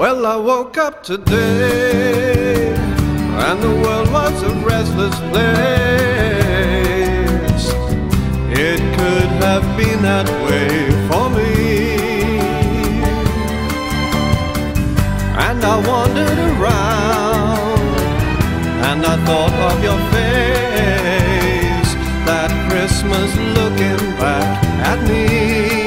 Well, I woke up today and the world was a restless place. It could have been that way for me. And I wandered around and I thought of your face that Christmas looking back at me.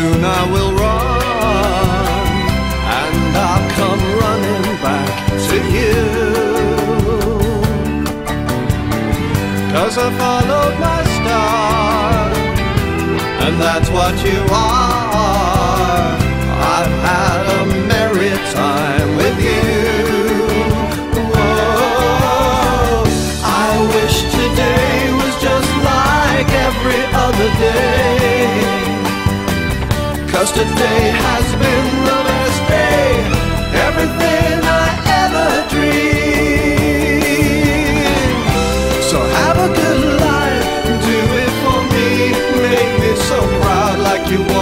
Soon I will run, and I'll come running back to you. Cause I followed my star, and that's what you are. I've had Today has been the best day, everything I ever dreamed. So have a good life, do it for me, make me so proud like you want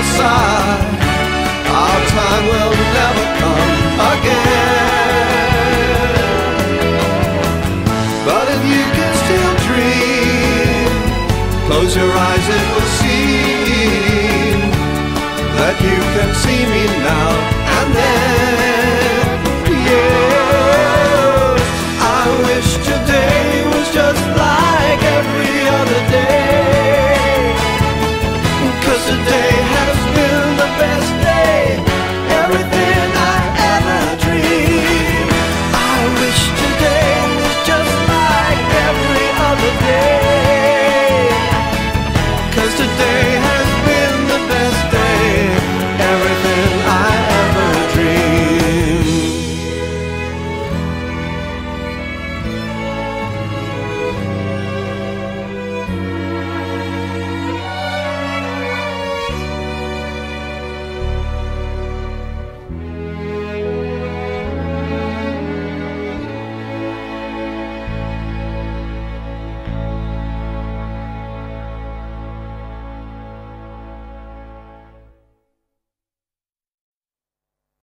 other side. Our time will never come again. But if you can still dream, close your eyes, it will seem that you can see me now